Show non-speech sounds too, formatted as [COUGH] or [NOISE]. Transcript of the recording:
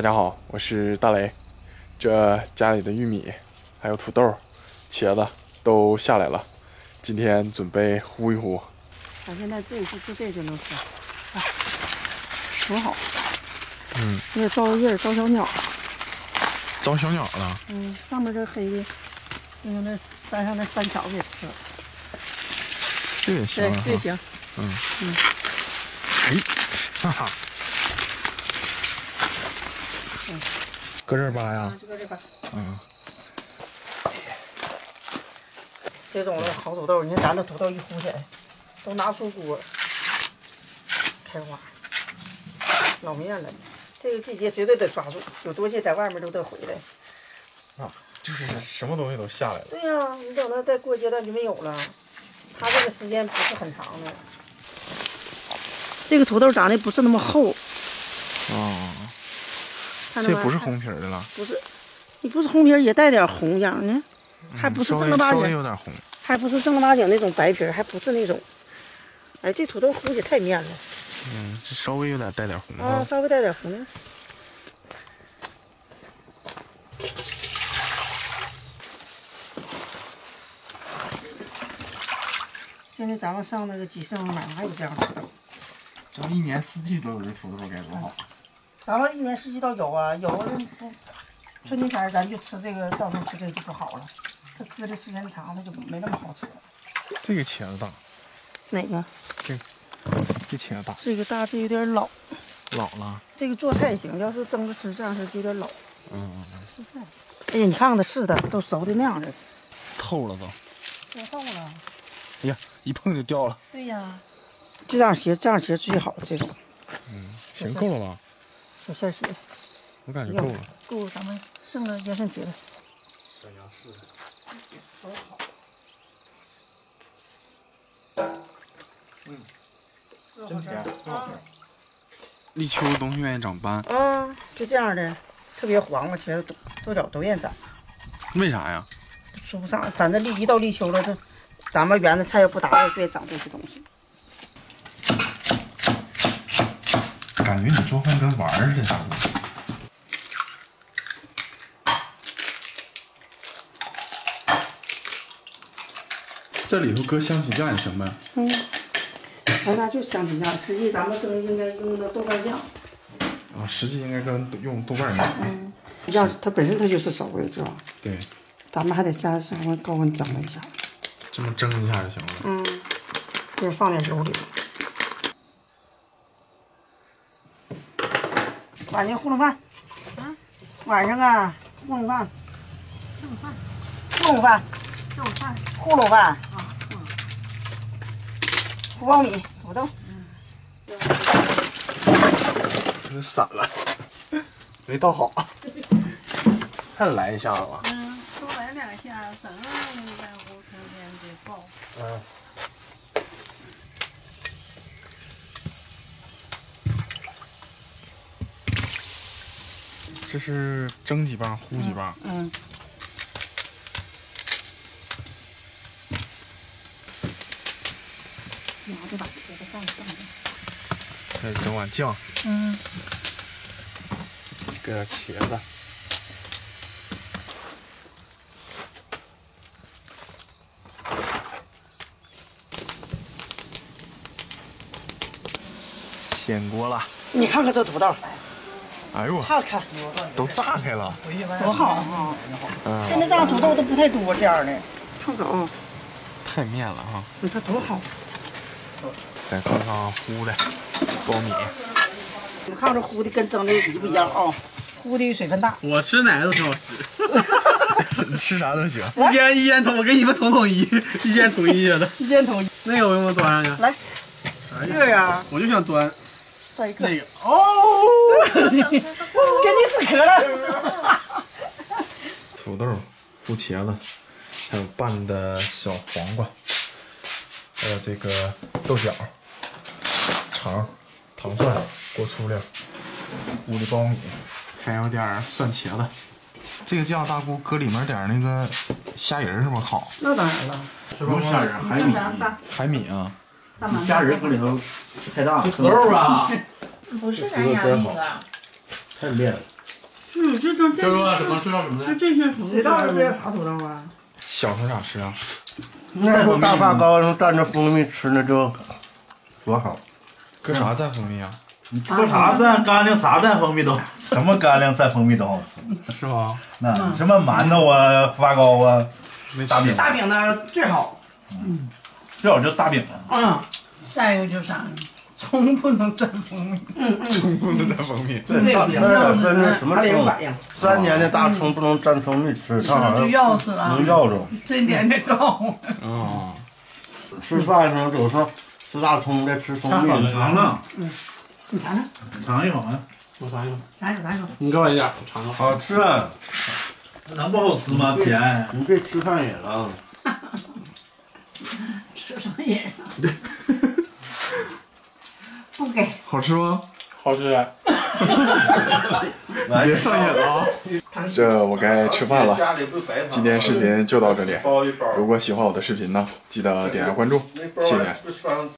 大家好，我是大雷。这家里的玉米，还有土豆、茄子都下来了，今天准备烀一烀。我现在自己就就这就能吃，啊，多好。嗯，有点招叶儿招小鸟了。招小鸟了。嗯，上面这黑的，就用那山上那山草给吃了。这也行对，这行。嗯嗯。哎，哈哈。搁这儿扒呀？就搁这扒。嗯。这种的好土豆，你看咱这土豆一烀起来，都拿不出锅，开花，老面了。这个季节绝对得抓住，有多些在外面都得回来。啊，就是什么东西都下来了。对呀、你等到再过阶段就没有了，它这个时间不是很长的。这个土豆长得不是那么厚，哦，这不是红皮儿的了，不是，你不是红皮儿也带点红样呢，还不是正儿八经，有点红。还不是正儿八经那种白皮儿，还不是那种。哎，这土豆烀起太面了嗯，这稍微有点带点红啊，哈。稍微带点红呢。现在咱们上那个集市上买还有这样的土豆。这一年四季都有这土豆该多好！咱们一年四季都有啊，有的不春天前咱就吃这个，到时候吃这个就不好了。它搁的时间长，它就没那么好吃了。这个茄子大，哪个？这个、这茄子大，这个大，这有点老。老了。这个做菜行，要是蒸着吃这样式就有点老。嗯嗯嗯，做菜。哎呀，你看看它是的，都熟的那样的，透了都。多厚了。哎呀，一碰就掉了。对呀。这样鞋，这样鞋最好，这种嗯，行，够了吧？小线鞋我感觉够了。够咱们剩个烟顺鞋了。嗯真甜，真好吃。立秋东西愿意长斑，啊，就这样的，特别黄瓜，茄子都多角都愿意长。为啥呀？说不上，反正立一到立秋了，这咱们园子菜要不打，就愿意长这些东西。感觉你做饭跟玩儿似的。这里头搁香起酱也行呗。嗯，咱家就香鸡酱，实际咱们蒸应该用的豆瓣酱。啊，实际应该跟用豆瓣酱。嗯，酱它本身它就是熟的，知道吧？对，咱们还得加上高温蒸了一下。这么蒸一下就行了。嗯，就是放点油里。晚上糊弄饭。啊？晚上啊，糊弄饭，剩饭，糊弄饭，剩饭糊弄饭，啊，嗯，糊苞米、土豆。这散了，没倒好。[LAUGHS] 再来一下子吧。嗯，多来两下，省了那个干糊成天得爆。嗯。这是蒸几棒，烀几棒。嗯。拿着把茄子放上面。再整碗酱，嗯。搁点茄子。掀锅了，你看看这土豆，哎呦，看看都炸开了。多好啊！嗯，现在这样土豆都不太多，这样的烫手，太面了哈。你看多好。再搁上烀的苞米，你看这烀的跟蒸的一不一样啊？烀的水分大。我吃哪个都挺好吃，[LAUGHS] 你吃啥都行。一言一我给你们统统 [LAUGHS] 一，一言统一的。一件统一。那个我用不用端上去？来，哎呀这呀，我就想端再一个，那个。[LAUGHS] 哦，给你止咳了。土豆、烀茄子，还有拌的小黄瓜，还有这个豆角、肠、糖蒜、锅粗粒、烀的苞米，还有点蒜茄子。这个酱大姑搁里面点那个虾仁是不是好？那当然了，是不是虾仁？海米，海米啊，虾仁搁里头太大，土豆啊，不是咱家那个，太面了。是这种这就是说什么？这叫什么就呢？这些土知道这些豆。啥土豆啊？小时候咋吃啊？那时候大发糕上蘸着蜂蜜吃那就多好。搁啥蘸蜂蜜啊？搁啥蘸干粮啥蘸蜂蜜都，什么干粮蘸蜂蜜都好吃。是吗？那什么馒头啊、发糕啊、大饼，大饼呢最好。嗯最好就大饼了。嗯，再一个就是啥呢？葱不能蘸蜂蜜，葱不能蘸蜂蜜。对大那个真是什么？反应。三年的大葱不能蘸蜂蜜吃，它好就像要死了能。要着。这点得高。哦，吃饭的时候吃大葱再吃蜂蜜，尝尝，你尝尝，尝一口啊，我尝一口，尝一口，尝一口。你给我一点，我尝尝。好吃啊！能不好吃吗？甜。你别吃上瘾了。[LAUGHS] 吃上瘾了。[LAUGHS] 好吃吗？好吃。[LAUGHS] 别上瘾了啊！这我该吃饭了。家里不白糖今天视频就到这里。包一包。如果喜欢我的视频呢，记得点下关注，谢谢。谢。